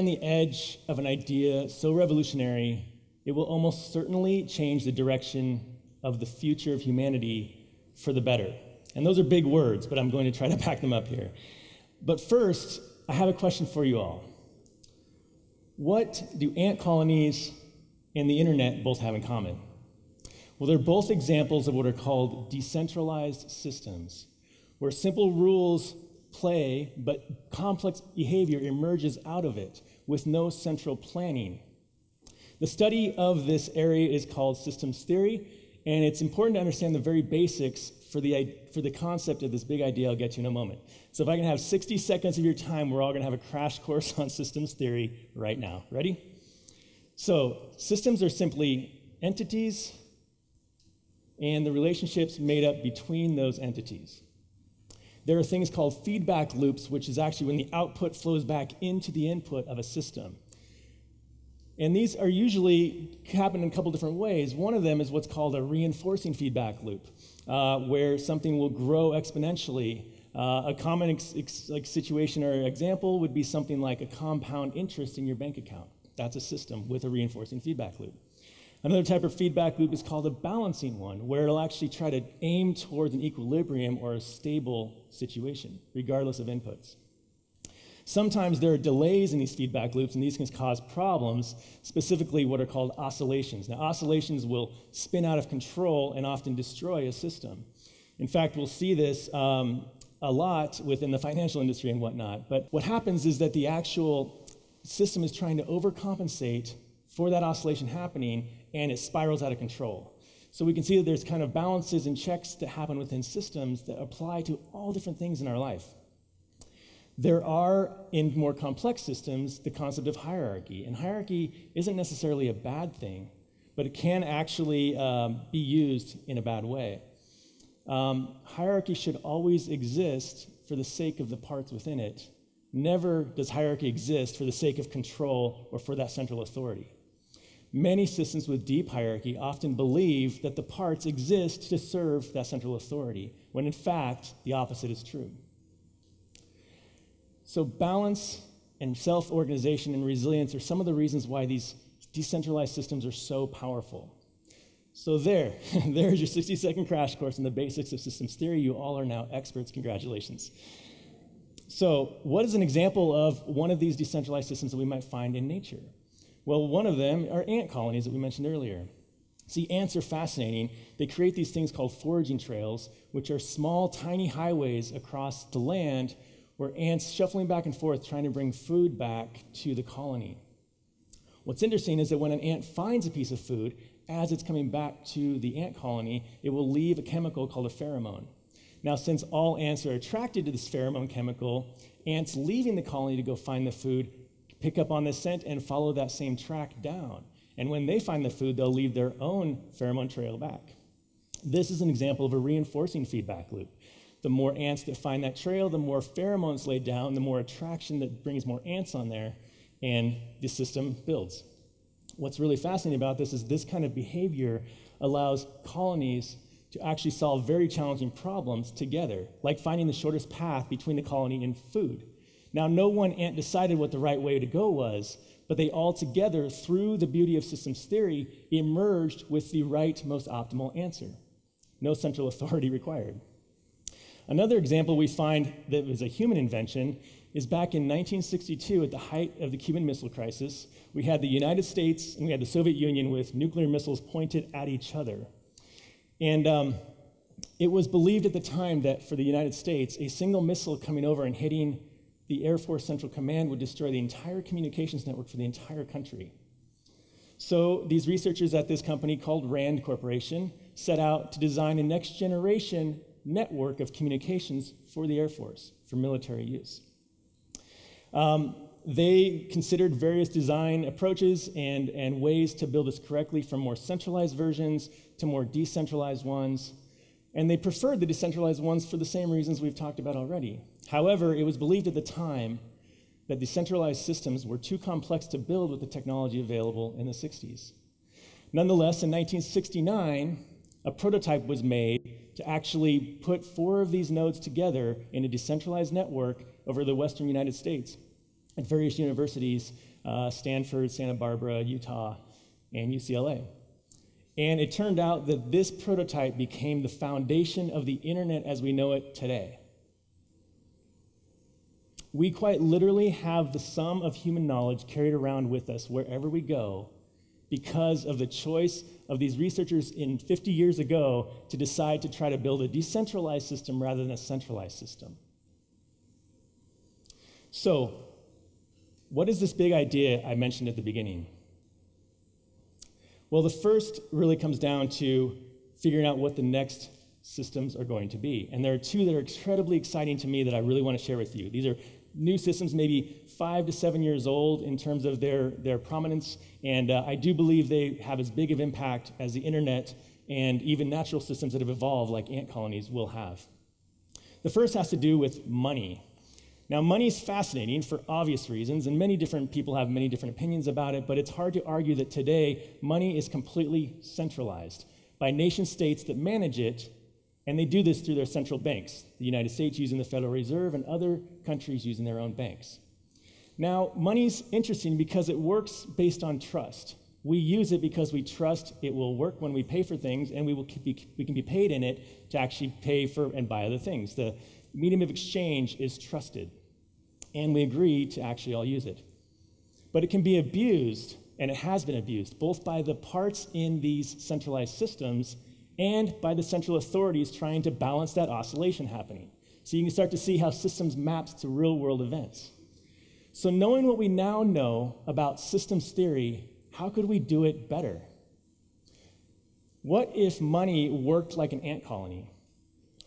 On the edge of an idea so revolutionary, it will almost certainly change the direction of the future of humanity for the better. And those are big words, but I'm going to try to pack them up here. But first, I have a question for you all. What do ant colonies and the internet both have in common? Well, they're both examples of what are called decentralized systems, where simple rules play, but complex behavior emerges out of it with no central planning. The study of this area is called systems theory, and it's important to understand the very basics for the, for the concept of this big idea I'll get to in a moment. So, if I can have 60 seconds of your time, we're all going to have a crash course on systems theory right now. Ready? So, systems are simply entities and the relationships made up between those entities. There are things called feedback loops, which is actually when the output flows back into the input of a system. And these are usually happen in a couple different ways. One of them is what's called a reinforcing feedback loop, uh, where something will grow exponentially. Uh, a common like situation or example would be something like a compound interest in your bank account. That's a system with a reinforcing feedback loop. Another type of feedback loop is called a balancing one, where it'll actually try to aim towards an equilibrium or a stable situation, regardless of inputs. Sometimes there are delays in these feedback loops, and these can cause problems, specifically what are called oscillations. Now, oscillations will spin out of control and often destroy a system. In fact, we'll see this um, a lot within the financial industry and whatnot. But what happens is that the actual system is trying to overcompensate for that oscillation happening and it spirals out of control. So we can see that there's kind of balances and checks that happen within systems that apply to all different things in our life. There are, in more complex systems, the concept of hierarchy. And hierarchy isn't necessarily a bad thing, but it can actually um, be used in a bad way. Um, hierarchy should always exist for the sake of the parts within it. Never does hierarchy exist for the sake of control or for that central authority. Many systems with deep hierarchy often believe that the parts exist to serve that central authority, when in fact, the opposite is true. So, balance and self organization and resilience are some of the reasons why these decentralized systems are so powerful. So, there, there's your 60 second crash course in the basics of systems theory. You all are now experts. Congratulations. So, what is an example of one of these decentralized systems that we might find in nature? Well, one of them are ant colonies that we mentioned earlier. See, ants are fascinating. They create these things called foraging trails, which are small, tiny highways across the land where ants shuffling back and forth trying to bring food back to the colony. What's interesting is that when an ant finds a piece of food, as it's coming back to the ant colony, it will leave a chemical called a pheromone. Now, since all ants are attracted to this pheromone chemical, ants leaving the colony to go find the food pick up on the scent and follow that same track down. And when they find the food, they'll leave their own pheromone trail back. This is an example of a reinforcing feedback loop. The more ants that find that trail, the more pheromones laid down, the more attraction that brings more ants on there, and the system builds. What's really fascinating about this is this kind of behavior allows colonies to actually solve very challenging problems together, like finding the shortest path between the colony and food. Now, no one ant decided what the right way to go was, but they all together, through the beauty of systems theory, emerged with the right, most optimal answer. No central authority required. Another example we find that was a human invention is back in 1962, at the height of the Cuban Missile Crisis, we had the United States and we had the Soviet Union with nuclear missiles pointed at each other. And um, it was believed at the time that for the United States, a single missile coming over and hitting the Air Force Central Command would destroy the entire communications network for the entire country. So these researchers at this company called RAND Corporation set out to design a next generation network of communications for the Air Force for military use. Um, they considered various design approaches and, and ways to build this correctly from more centralized versions to more decentralized ones. And they preferred the decentralized ones for the same reasons we've talked about already. However, it was believed at the time that decentralized systems were too complex to build with the technology available in the 60s. Nonetheless, in 1969, a prototype was made to actually put four of these nodes together in a decentralized network over the western United States. at various universities uh, Stanford, Santa Barbara, Utah, and UCLA. And it turned out that this prototype became the foundation of the internet as we know it today. We quite literally have the sum of human knowledge carried around with us wherever we go because of the choice of these researchers in 50 years ago to decide to try to build a decentralized system rather than a centralized system. So, what is this big idea I mentioned at the beginning? Well, the first really comes down to figuring out what the next systems are going to be. And there are two that are incredibly exciting to me that I really want to share with you. These are new systems, maybe five to seven years old in terms of their, their prominence, and uh, I do believe they have as big of impact as the internet and even natural systems that have evolved, like ant colonies, will have. The first has to do with money. Now, money is fascinating for obvious reasons, and many different people have many different opinions about it, but it's hard to argue that today money is completely centralized by nation states that manage it, and they do this through their central banks, the United States using the Federal Reserve, and other countries using their own banks. Now, money's interesting because it works based on trust. We use it because we trust it will work when we pay for things, and we, will be, we can be paid in it to actually pay for and buy other things. The medium of exchange is trusted and we agree to actually all use it. But it can be abused, and it has been abused, both by the parts in these centralized systems and by the central authorities trying to balance that oscillation happening. So you can start to see how systems maps to real world events. So knowing what we now know about systems theory, how could we do it better? What if money worked like an ant colony?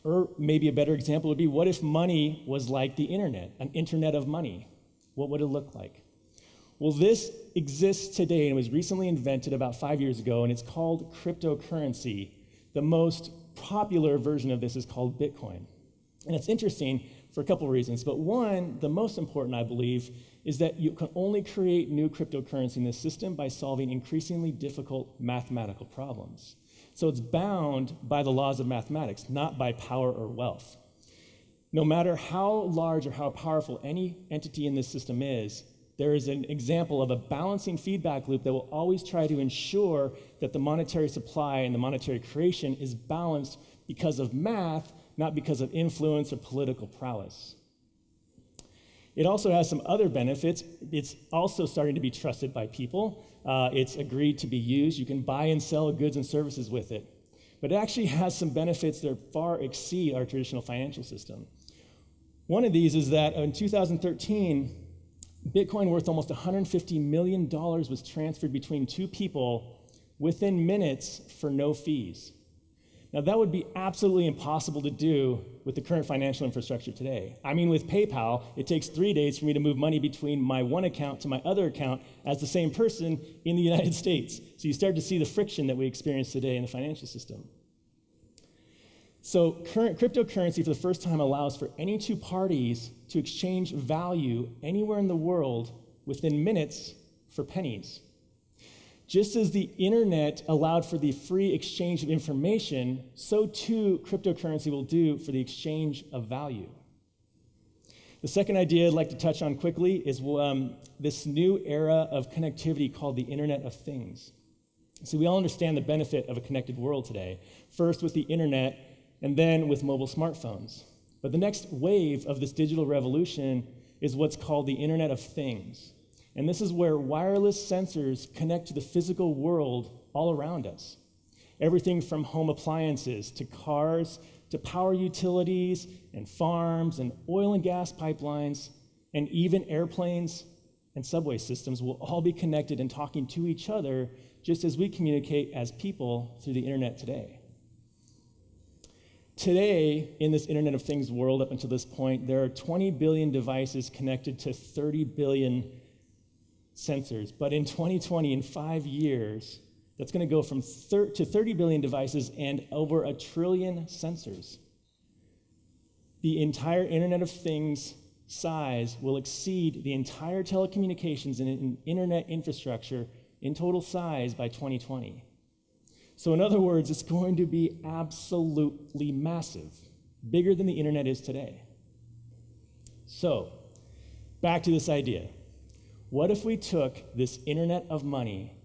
Or maybe a better example would be what if money was like the internet, an internet of money? What would it look like? Well, this exists today and was recently invented about five years ago, and it's called cryptocurrency. The most popular version of this is called Bitcoin. And it's interesting for a couple reasons. But one, the most important, I believe, is that you can only create new cryptocurrency in this system by solving increasingly difficult mathematical problems. So it's bound by the laws of mathematics, not by power or wealth. No matter how large or how powerful any entity in this system is, there is an example of a balancing feedback loop that will always try to ensure that the monetary supply and the monetary creation is balanced because of math, not because of influence or political prowess. It also has some other benefits. It's also starting to be trusted by people. Uh, it's agreed to be used. You can buy and sell goods and services with it. But it actually has some benefits that far exceed our traditional financial system. One of these is that in 2013, Bitcoin worth almost $150 million was transferred between two people within minutes for no fees. Now, that would be absolutely impossible to do with the current financial infrastructure today. I mean, with PayPal, it takes three days for me to move money between my one account to my other account as the same person in the United States. So you start to see the friction that we experience today in the financial system. So, current cryptocurrency for the first time allows for any two parties to exchange value anywhere in the world within minutes for pennies. Just as the internet allowed for the free exchange of information, so too cryptocurrency will do for the exchange of value. The second idea I'd like to touch on quickly is um, this new era of connectivity called the Internet of Things. So, we all understand the benefit of a connected world today, first with the internet and then with mobile smartphones. But the next wave of this digital revolution is what's called the Internet of Things. And this is where wireless sensors connect to the physical world all around us. Everything from home appliances to cars to power utilities and farms and oil and gas pipelines and even airplanes and subway systems will all be connected and talking to each other just as we communicate as people through the internet today. Today, in this Internet of Things world, up until this point, there are 20 billion devices connected to 30 billion sensors. But in 2020, in five years, that's going to go from thir- to 30 billion devices and over a trillion sensors. The entire Internet of Things size will exceed the entire telecommunications and internet infrastructure in total size by 2020. So, in other words, it's going to be absolutely massive, bigger than the internet is today. So, back to this idea What if we took this internet of money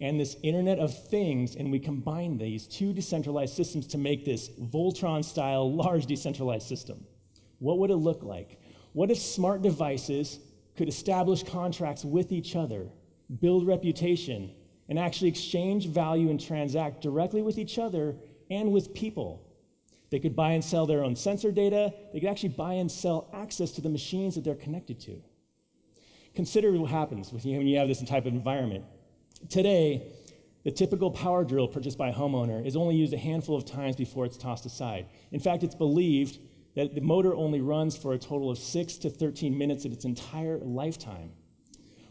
and this internet of things and we combined these two decentralized systems to make this Voltron style large decentralized system? What would it look like? What if smart devices could establish contracts with each other, build reputation, and actually exchange value and transact directly with each other and with people? They could buy and sell their own sensor data. They could actually buy and sell access to the machines that they're connected to. Consider what happens when you have this type of environment. Today, the typical power drill purchased by a homeowner is only used a handful of times before it's tossed aside. In fact, it's believed that the motor only runs for a total of 6 to 13 minutes in its entire lifetime.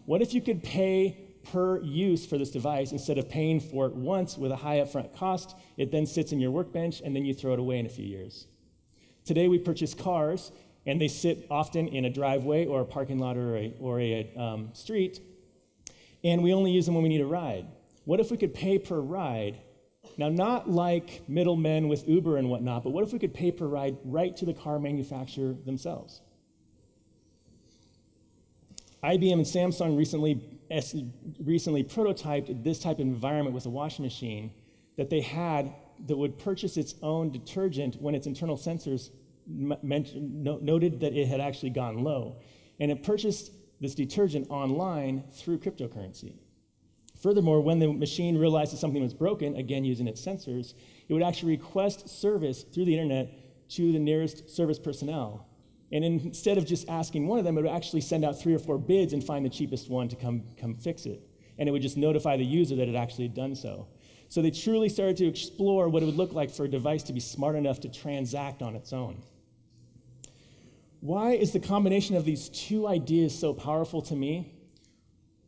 What if you could pay per use for this device instead of paying for it once with a high upfront cost? It then sits in your workbench and then you throw it away in a few years. Today, we purchase cars and they sit often in a driveway or a parking lot or a, or a um, street, and we only use them when we need a ride. What if we could pay per ride? Now, not like middlemen with Uber and whatnot, but what if we could pay per ride right to the car manufacturer themselves? IBM and Samsung recently, recently prototyped this type of environment with a washing machine that they had that would purchase its own detergent when its internal sensors noted that it had actually gone low. And it purchased this detergent online through cryptocurrency. Furthermore, when the machine realized that something was broken, again using its sensors, it would actually request service through the internet to the nearest service personnel. And instead of just asking one of them, it would actually send out three or four bids and find the cheapest one to come, come fix it. And it would just notify the user that it actually had done so. So they truly started to explore what it would look like for a device to be smart enough to transact on its own. Why is the combination of these two ideas so powerful to me?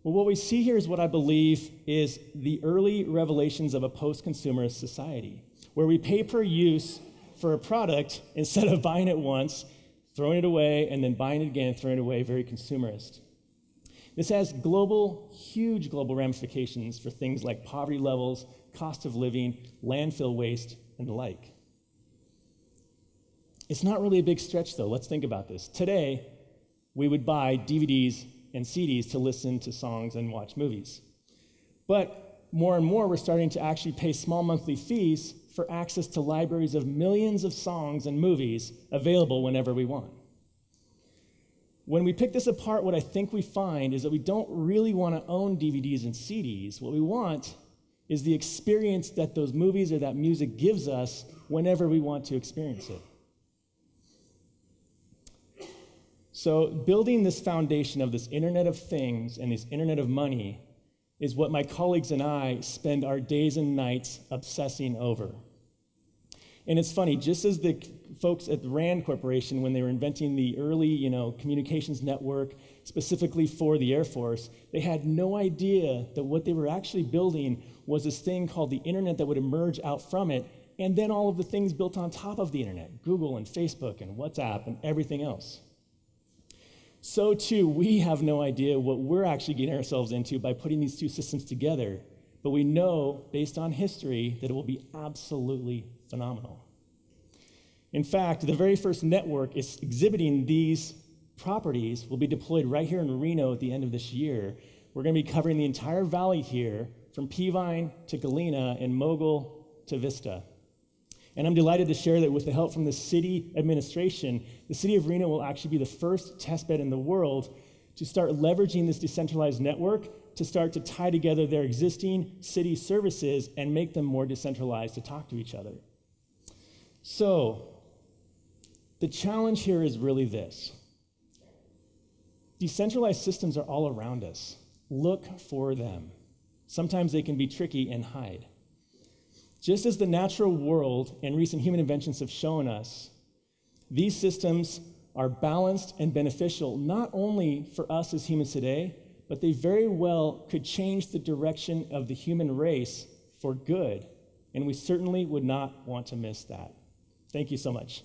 Well, what we see here is what I believe is the early revelations of a post consumerist society, where we pay per use for a product instead of buying it once, throwing it away, and then buying it again, throwing it away, very consumerist. This has global, huge global ramifications for things like poverty levels, cost of living, landfill waste, and the like. It's not really a big stretch, though. Let's think about this. Today, we would buy DVDs and CDs to listen to songs and watch movies. But more and more, we're starting to actually pay small monthly fees for access to libraries of millions of songs and movies available whenever we want. When we pick this apart, what I think we find is that we don't really want to own DVDs and CDs. What we want is the experience that those movies or that music gives us whenever we want to experience it. So, building this foundation of this Internet of Things and this Internet of Money is what my colleagues and I spend our days and nights obsessing over. And it's funny, just as the folks at the RAND Corporation, when they were inventing the early you know, communications network specifically for the Air Force, they had no idea that what they were actually building was this thing called the internet that would emerge out from it, and then all of the things built on top of the internet Google and Facebook and WhatsApp and everything else so too we have no idea what we're actually getting ourselves into by putting these two systems together. But we know, based on history, that it will be absolutely phenomenal. In fact, the very first network is exhibiting these properties will be deployed right here in Reno at the end of this year. We're going to be covering the entire valley here, from Peavine to Galena and Mogul to Vista. And I'm delighted to share that with the help from the city administration, the city of Reno will actually be the first testbed in the world to start leveraging this decentralized network to start to tie together their existing city services and make them more decentralized to talk to each other. So, the challenge here is really this decentralized systems are all around us. Look for them. Sometimes they can be tricky and hide. Just as the natural world and recent human inventions have shown us, these systems are balanced and beneficial not only for us as humans today, but they very well could change the direction of the human race for good. And we certainly would not want to miss that. Thank you so much.